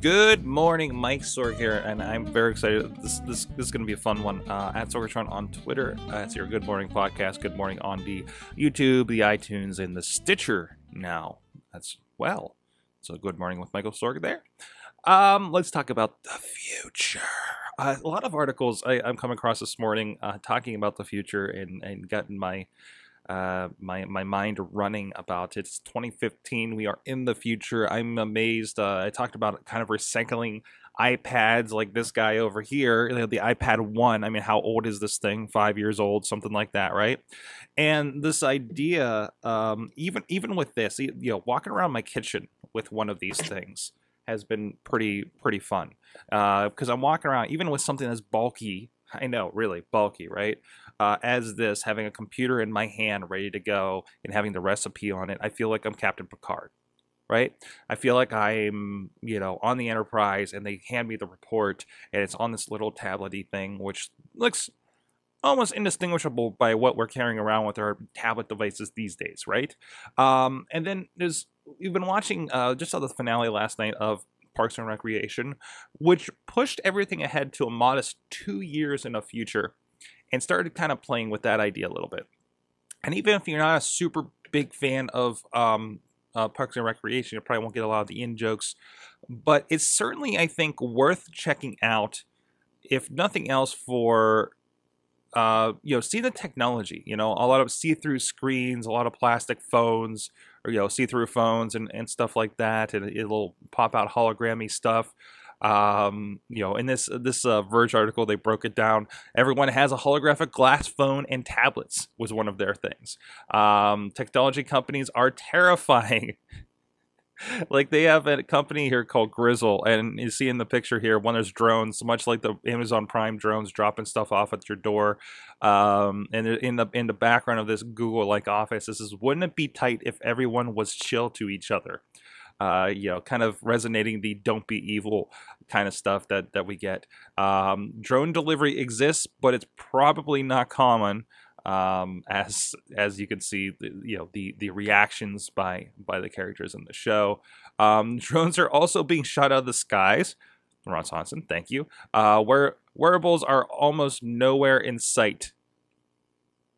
Good morning, Mike Sorg here, and I'm very excited. This this, this is going to be a fun one. Uh, at Sorgatron on Twitter, uh, it's your Good Morning podcast. Good morning on the YouTube, the iTunes, and the Stitcher now. That's well. So good morning with Michael Sorg there. Um, let's talk about the future. Uh, a lot of articles I, I'm coming across this morning uh, talking about the future and and getting my uh, my my mind running about it. It's 2015. We are in the future. I'm amazed. Uh, I talked about kind of recycling iPads like this guy over here, the iPad 1. I mean, how old is this thing? 5 years old, something like that, right? And this idea um, even even with this, you know, walking around my kitchen with one of these things has been pretty pretty fun. Uh, because I'm walking around even with something that's bulky I know, really bulky, right? Uh, as this, having a computer in my hand ready to go and having the recipe on it, I feel like I'm Captain Picard, right? I feel like I'm, you know, on the Enterprise and they hand me the report and it's on this little tablety thing, which looks almost indistinguishable by what we're carrying around with our tablet devices these days, right? Um, and then there's, we've been watching, uh, just saw the finale last night of Parks and Recreation, which pushed everything ahead to a modest two years in the future and started kind of playing with that idea a little bit. And even if you're not a super big fan of um, uh, Parks and Recreation, you probably won't get a lot of the in jokes, but it's certainly, I think, worth checking out, if nothing else, for uh, you know, see the technology. You know, a lot of see-through screens, a lot of plastic phones, or you know, see-through phones and, and stuff like that, and it'll pop out hologrammy stuff. Um, you know, in this this uh, Verge article, they broke it down. Everyone has a holographic glass phone and tablets was one of their things. Um, technology companies are terrifying like they have a company here called Gryzzl, and you see in the picture here, one there's drones, much like the Amazon Prime drones, dropping stuff off at your door. Um, and in the in the background of this Google-like office, this is wouldn't it be tight if everyone was chill to each other? Uh, you know, kind of resonating the "don't be evil" kind of stuff that that we get. Um, drone delivery exists, but it's probably not common um, as as you can see, you know the the reactions by by the characters in the show. Um, drones are also being shot out of the skies. Ron Swanson, thank you. Uh, where wearables are almost nowhere in sight.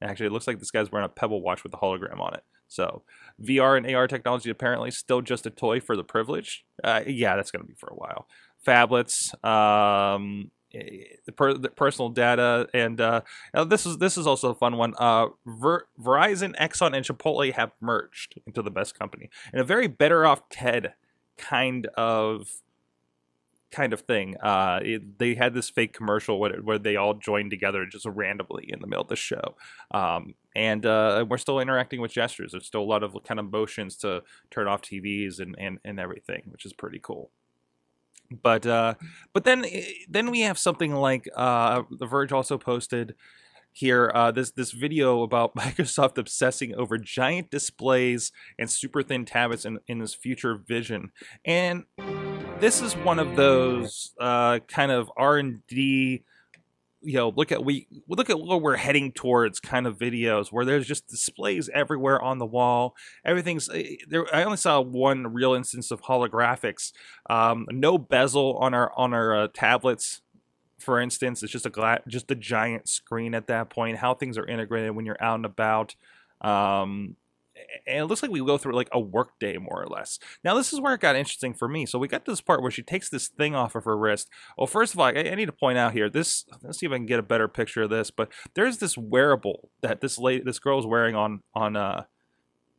Actually, it looks like this guy's wearing a Pebble watch with a hologram on it. So, VR and AR technology apparently still just a toy for the privileged. Uh, yeah, that's going to be for a while. Phablets, um, the, per, the, personal data and uh, this is this is also a fun one. Uh, Ver, Verizon, Exxon, and Chipotle have merged into the best company in a very better off Ted kind of kind of thing. Uh, it, they had this fake commercial where, where they all joined together just randomly in the middle of the show. Um, and uh, we're still interacting with gestures. There's still a lot of kind of motions to turn off TVs and, and, and everything, which is pretty cool but uh, but then eh, then we have something like uh, the Verge also posted here uh, this this video about Microsoft obsessing over giant displays and super thin tablets in, in this future vision, and this is one of those uh, kind of R and D you know look at we look at what we're heading towards kind of videos where there's just displays everywhere on the wall. Everything's eh, there i only saw one real instance of holographics. Um, no bezel on our on our uh, tablets for instance. It's just a gla- just a giant screen at that point how things are integrated when you're out and about. Um, and it looks like we go through like a work day more or less. Now this is where it got interesting for me. So we got this part where she takes this thing off of her wrist. Well, first of all, I, I need to point out here this. Let's see if I can get a better picture of this. But there's this wearable that this lady, this girl is wearing on on. uh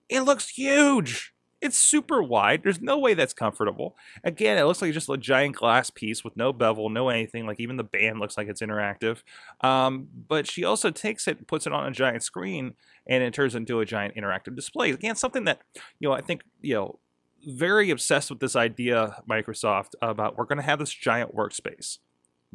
It looks huge. It's super wide. There's no way that's comfortable. Again, it looks like just a giant glass piece with no bevel, no anything. Like even the band looks like it's interactive. Um, but she also takes it, puts it on a giant screen, and it turns into a giant interactive display. Again, something that you know I think you know very obsessed with this idea, Microsoft, about we're going to have this giant workspace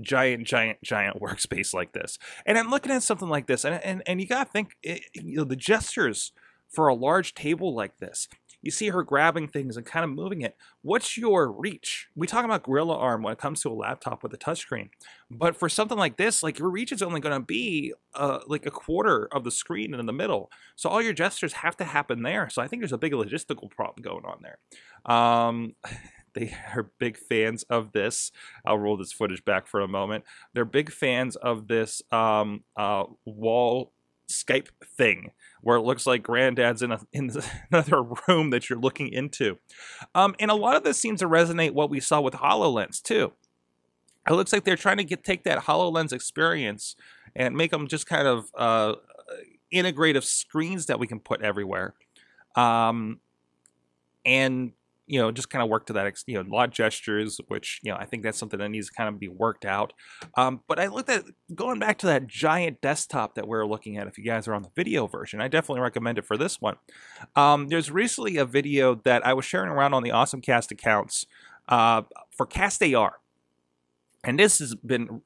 giant, giant, giant workspace like this. And I'm looking at something like this, and and, and you gotta think, it, you know, the gestures for a large table like this you see her grabbing things and kind of moving it. What's your reach? We talk about Gorilla Arm when it comes to a laptop with a touchscreen, but for something like this, like your reach is only going to be uh, like a quarter of the screen in the middle. So all your gestures have to happen there. So I think there's a big logistical problem going on there. Um, they are big fans of this. I'll roll this footage back for a moment. They're big fans of this um, uh, wall Skype thing where it looks like granddad's in, a, in another room that you're looking into. Um, and a lot of this seems to resonate what we saw with HoloLens too. It looks like they're trying to get take that HoloLens experience and make them just kind of uh, integrative screens that we can put everywhere. Um, and you know, just kind of work to that, you know, a lot of gestures, which, you know, I think that's something that needs to kind of be worked out. Um, but I looked at going back to that giant desktop that we're looking at. If you guys are on the video version, I definitely recommend it for this one. Um, there's recently a video that I was sharing around on the Awesome Cast accounts uh, for Cast AR. And this has been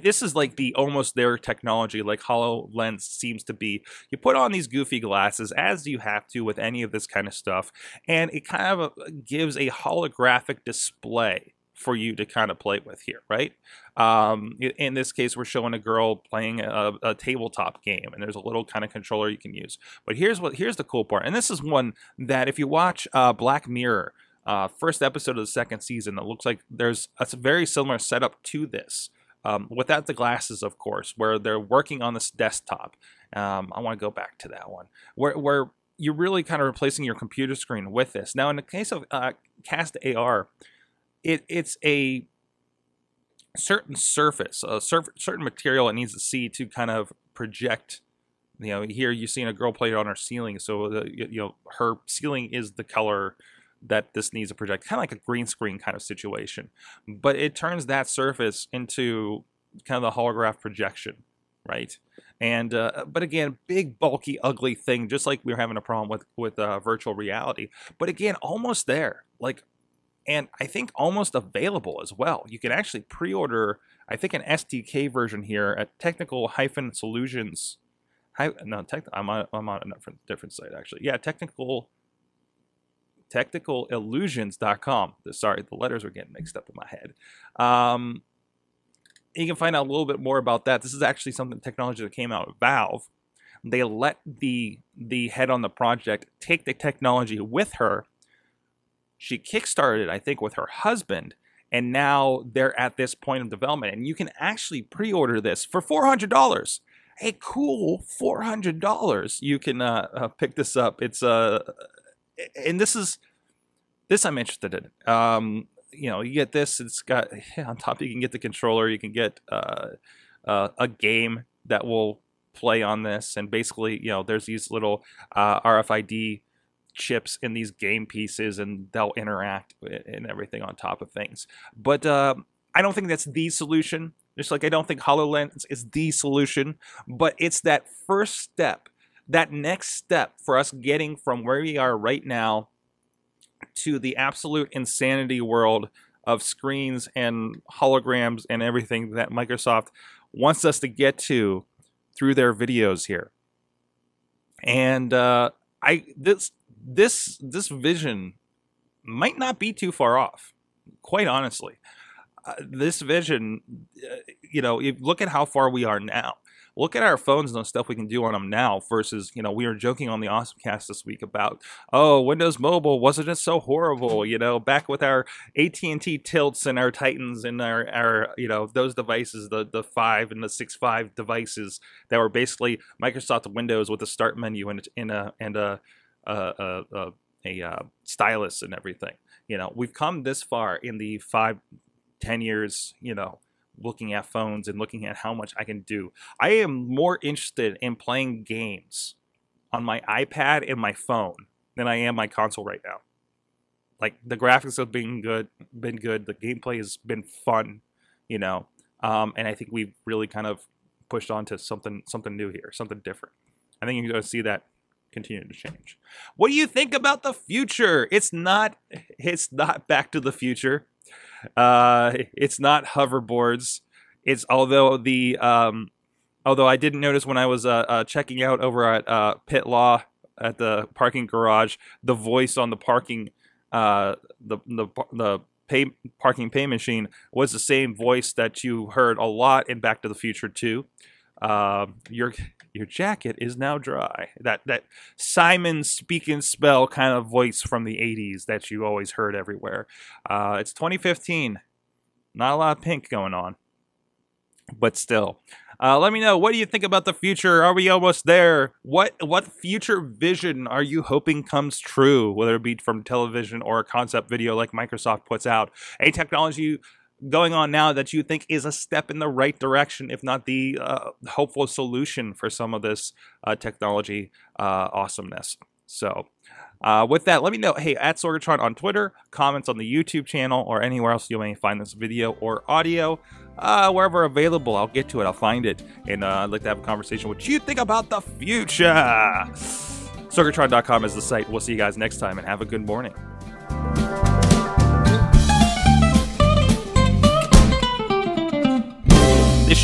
this is like the almost their technology like hololens seems to be. You put on these goofy glasses as you have to with any of this kind of stuff and it kind of uh, gives a holographic display for you to kind of play with here right? Um, in this case we're showing a girl playing a, a, tabletop game and there's a little kind of controller you can use. But here's what here's the cool part and this is one that if you watch uh, black mirror uh, first episode of the second season it looks like there's a very similar setup to this um, without the glasses, of course, where they're working on this desktop. Um, I want to go back to that one, where, where you're really kind of replacing your computer screen with this. Now, in the case of uh, Cast AR, it, it's a certain surface, a surf, certain material it needs to see to kind of project. You know, here you're seeing a girl play it on her ceiling, so the, you know her ceiling is the color that this needs to project, kind of like a green screen kind of situation. But it turns that surface into kind of the holograph projection, right? And uh, but again, big, bulky, ugly thing, just like we are having a problem with with uh, virtual reality. But again, almost there, like, and I think almost available as well. You can actually pre-order, I think, an SDK version here at Technical Hyphen Solutions. Hi, no, tech, I'm on I'm on a different site actually. Yeah, Technical technicalillusions.com. Sorry, the letters are getting mixed up in my head. Um, you can find out a little bit more about that. This is actually something technology that came out of Valve. They let the the head on the project take the technology with her. She kickstarted, I think, with her husband, and now they're at this point of development. And you can actually pre-order this for four hundred dollars. A cool four hundred dollars. You can uh, uh, pick this up. It's a uh, and this is this I'm interested in. Um, you know, you get this. It's got on top. You can get the controller. You can get uh, uh, a game that will play on this, and basically, you know, there's these little uh, RFID chips in these game pieces, and they'll interact and everything on top of things. But uh, I don't think that's the solution. Just like I don't think Hololens is the solution, but it's that first step that next step for us getting from where we are right now to the absolute insanity world of screens and holograms and everything that Microsoft wants us to get to through their videos here. And uh, I this this this vision might not be too far off, quite honestly. Uh, this vision, uh, you know, look at how far we are now look at our phones and the stuff we can do on them now versus, you know, we were joking on the Awesome Cast this week about, oh, Windows Mobile, wasn't it so horrible? You know, back with our AT&T tilts and our Titans and our, our you know, those devices, the, the 5 and the 6.5 devices that were basically Microsoft Windows with a start menu and, and a, and a, a, a, a, a uh, stylus and everything. You know, we've come this far in the five, ten years, you know, looking at phones and looking at how much I can do. I am more interested in playing games on my iPad and my phone than I am my console right now. Like the graphics have been good, been good. The gameplay has been fun, you know. Um, and I think we've really kind of pushed on to something something new here, something different. I think you're going to see that continue to change. What do you think about the future? It's not it's not back to the future. Uh, it's not hoverboards. It's although the um, although I didn't notice when I was uh, uh, checking out over at uh, Pitt Law at the parking garage, the voice on the parking uh, the the the pay parking pay machine was the same voice that you heard a lot in Back to the Future 2. Uh, your your jacket is now dry. That that Simon speak and spell kind of voice from the '80s that you always heard everywhere. Uh, it's 2015. Not a lot of pink going on, but still. Uh, let me know. What do you think about the future? Are we almost there? What what future vision are you hoping comes true? Whether it be from television or a concept video like Microsoft puts out, a technology going on now that you think is a step in the right direction, if not the uh, hopeful solution for some of this uh, technology uh, awesomeness. So. Uh, with that, let me know. Hey, at Sorgatron on Twitter, comments on the YouTube channel, or anywhere else you may find this video or audio uh, wherever available. I'll get to it. I'll find it. And uh, I'd like to have a conversation. What you think about the future? Sorgatron.com is the site. We'll see you guys next time and have a good morning.